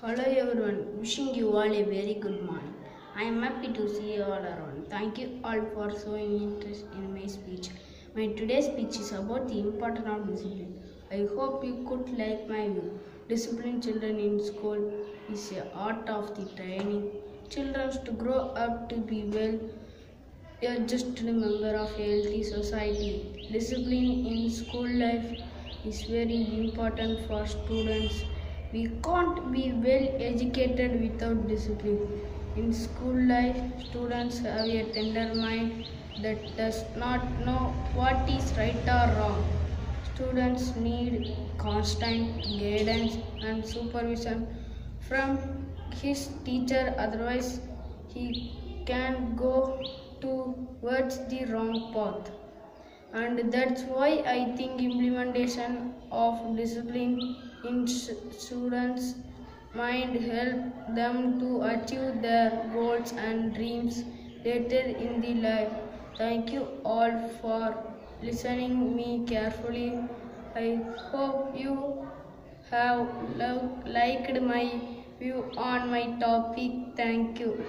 Hello everyone, wishing you all a very good morning. I am happy to see you all around. Thank you all for showing interest in my speech. My today's speech is about the importance of discipline. I hope you could like my view. Discipline children in school is a art of the training children to grow up to be well a just member of a healthy society. Discipline in school life is very important for students. We can't be well educated without discipline. In school life, students have a tender mind that does not know what is right or wrong. Students need constant guidance and supervision from his teacher, otherwise, he can go towards the wrong path. And that's why I think implementation of discipline in students' mind help them to achieve their goals and dreams later in the life. Thank you all for listening me carefully. I hope you have liked my view on my topic. Thank you.